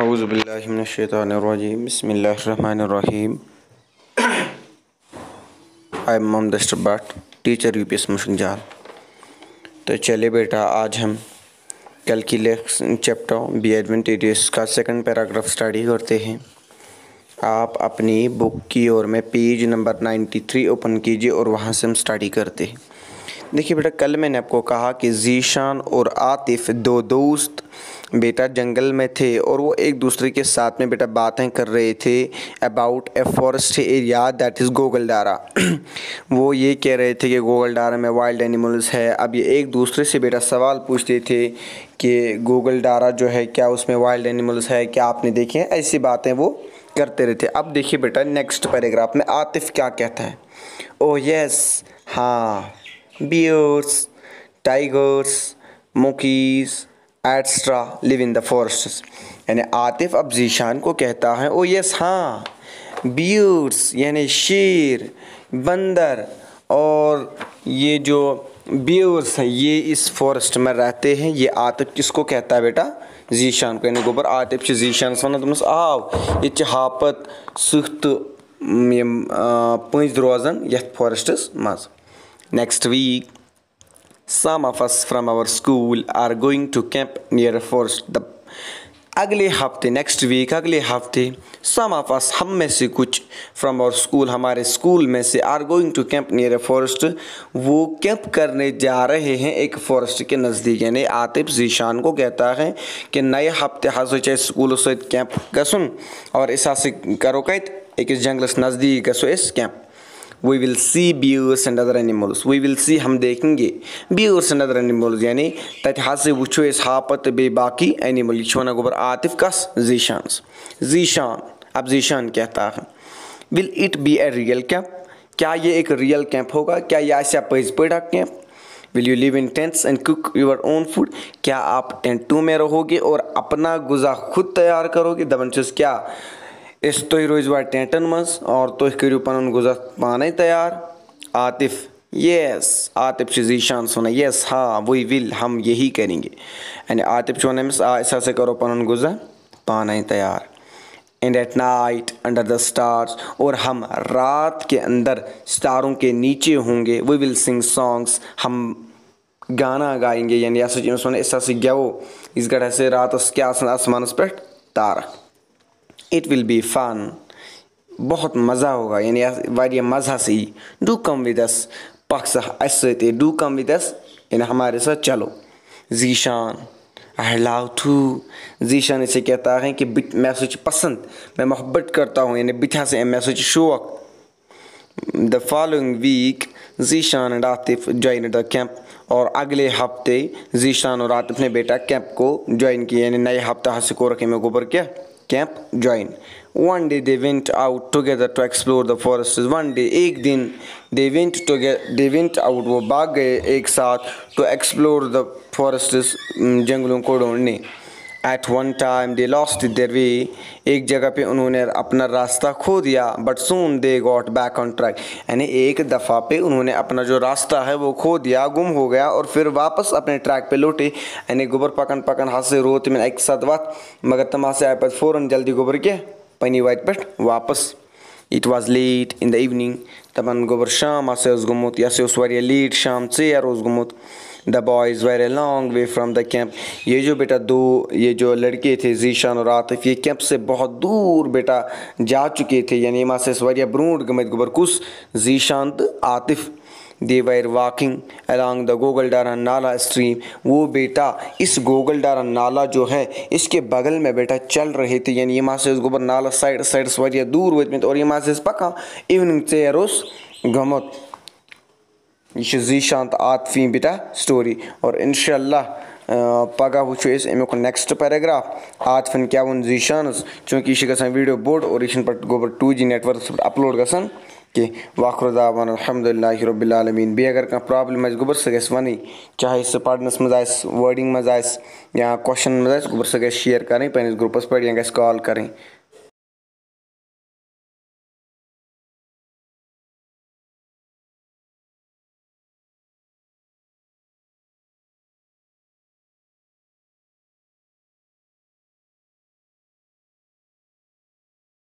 اعوذ باللہ من الشیطان الرجیم، بسم اللہ الرحمن الرحیم۔ I am Muhammad Butt teacher U P S مشک جال تو چلے بیٹا، آج ہم کل کی چیپٹر بی ایڈوینٹیڈیس کا سیکنڈ پیراگراف اسٹڈی کرتے ہیں۔ آپ اپنی بک کی اور میں page number ninety three open کیجیے اور وہاں سے ہم اسٹڈی کرتے ہیں۔ دیکھیے بیٹا، کل میں نے آپ کو کہا کہ ذیشان اور عاطف دو دوست بیٹا جنگل میں تھے اور وہ ایک دوسرے کے ساتھ میں بیٹا باتیں کر رہے تھے about a forest area that is Gogul Dara وہ یہ کہہ رہے تھے کہ گوگل ڈارا میں وائلڈ اینیملز ہے۔ اب یہ ایک دوسرے سے بیٹا سوال پوچھتے تھے کہ گوگل ڈارا جو ہے، کیا اس میں وائلڈ اینیملز ہے؟ کیا آپ نے دیکھے؟ ایسی باتیں وہ کرتے رہتے۔ اب دیکھیے بیٹا نیکسٹ پیراگراف میں عاطف کیا کہتا ہے۔ oh او یس ہاں۔ Bears tigers monkeys etcetera live in the forest یعنی عاطف اب ذیشان کو کہتا ہے oh او یس ہاں بیئرس یعنی شیر، بندر، اور یہ جو بیئرس ہیں، یہ اس فورسٹ میں رہتے ہیں۔ یہ عاطف کس کو کہتا ہے بیٹا؟ ذیشان کو۔ یعنی گوبر، عاطف چھ ذیشانس ونان دوٚپمَس آو ییٚتہِ چھِ ہاپت سٕہہ تہٕ یِم پٔنٛزۍ روزان یَتھ منٛز next week some of us from our school are going to camp near a forest. The اگلے ہفتے نیکسٹ ویک اگلے ہفتے سم آف us ہم میں سے کچھ فرام اور اسکول ہمارے اسکول میں سے are going to camp near a forest وہ کیمپ کرنے جا رہے ہیں ایک فارسٹ کے نزدیک یعنی عاطف ذیشان کو کہتا ہے کہ نئے ہفتے ہسا چھ سکولو سۭتۍ کیمپ گژھُن اور أسۍ ہسا کرو کتہِ أکِس جنگلس نزدیٖک گژھو أسۍ camp we will see bears and other animals we will see ہم دیکھیں گے بیٲرس اینڈ ادر اینیملز یعنی تتہِ ہسا وٕچھو أسۍ ہاپت تہٕ بیٚیہِ باقٕے اینیمل یہِ چھُ ونان گوبر عاطف کس ذیشانس ذیشان اب ذیشان کہتا ہے will it be a real camp کیا یہ ایک ریئل کیمپ ہوگا کیا یہ آسیا پٔزۍ پٲٹھۍ اکھ camp will you live in tents and cook your own food کیا آپ ٹینٹوں میں رہو گے اور اپنا غذا خود تیار کرو گے دپان چھِس کیاہ أسۍ تُہۍ روٗزوا ٹینٹن منٛز اور تُہۍ کٔرِو پنُن غذا پانے تیار۔ عاطف یس عاطف چھِ ذیشانس ونان یس ہاں وی ول ہم یہی کریں گے۔ یعنی عاطف چھُ ونان أمِس آ أسۍ ہسا کرو پنُن غذا پانے تیار۔ And at night under the stars اور ہم رات کے اندر ستاروں کے نیچے ہوں گے۔ وی ول سنگ سانگس ہم گانا گائیں گے۔ یعنی یہ ہسا جی چھِ أمِس ونان أسۍ ہسا گٮ۪وو یِژھ گرِ ہسا راتس کیاہ آسان آسمانس پٮ۪ٹھ تارک اٹ ول بی فن بہت مزہ ہوگا. یعنی واریاہ مزٕ ہسا یی ڈو کم ود اس پکھ سا اسہِ سۭتۍ ڈو کم ود اس یعنی ہمارے ساتھ چلو. Zeeshan I love to Zeeshan اسے کہتا ہے کہ میں ہسا چھِ پسند. میں محبت کرتا ہوں. یعنی بہٕ تہِ ہسا مےٚ ہسا چھُ شوق. The following week Zeeshan and Atif join the camp. اور اگلے ہفتے ذیشان اور عاطف نے بیٹا کیمپ کو جوائن کیا. یعنی نئے ہفتہ ہسا کوٚرکھ أمۍ گوٚبُر کیٛاہ camp join one day they went out together to explore the forest one day ایک دن they went they went out وہ بھاگ گئے ایک ساتھ ٹو ایکسپلور دا فارسٹس جنگلوں کو ڈھونڈنے at one time they lost their way ایک جگہ پہ انہوں نے اپنا راستہ کھو دیا but soon they got back on track یعنی ایک دفعہ پہ انہوں نے اپنا جو راستہ ہے وہ کھو دیا، گم ہو گیا اور پھر واپس اپنے ٹریک پہ لوٹے. یعنی گوبر پکن پکان ہسا روٗد میں ایک ساتھ وقت مگر تِم سے آئے پہ فوراً جلدی گوبر کے پنی وائٹ پٮ۪ٹھ واپس it was late in the evening دپان گوبر شام ہَسا اوس گوٚمُت یہِ ہسا اوس واریاہ لیٹ شام ژیر اوس گوٚمُت دَ بایِز واریاہ long way from the camp یہ جو بیٹا دو یہ جو لڑکے تھے ذیشان اور عاطف یہ کیمپ سے بہت دوٗر بیٹا جا چُکے تھے یعنی یِم ہَسا ٲسۍ واریاہ برونٛٹھ گٔمٕتۍ گوٚبُر کُس ذیشان تہٕ Atif they were walking along the Gogul Dara نالا اسٹریم وہ بیٹا اس گوگل ڈارا نالا جو ہے اس کے بغل میں بیٹا چل رہے تھے یعنی یِم ہسا ٲسۍ گوبر نالس سایڈس سایڈس واریاہ دوٗر وٲتمٕتۍ اور یِم ہسا ٲسۍ پکان اِونِنٛگ ژیر اوس گوٚمُت یہ چھِ ذیشان تہٕ عاطفی بیٹا سٹوری اور انشاء اللہ پگہہ وٕچھو أسۍ امیُک نیکسٹ پیراگراف عاطفن کیاہ ووٚن ذیشانس چوٗنٛکہِ یہِ چھِ گژھان ویٖڈیو بوٚڑ اور یہِ چھُنہٕ پتہٕ گوبر ٹوٗ جی نیٹؤرکس پٮ۪ٹھ اپلوڈ گژھان کہ واخر دعوان الحمدللہ رب العالمین۔ بیٚیہِ اگر کانٛہہ پرابلِم آسہِ گوٚبُر سۄ گژھِ وَنٕنۍ چاہے سُہ پرنس منٛز آسہِ وٲڈِنٛگ منٛز آسہِ یا کوسچن منٛز آسہِ گوٚبُر سۄ گژھِ شیر کرٕنۍ پنٕنِس گرُپس پٮ۪ٹھ یا گژھِ کال کریں۔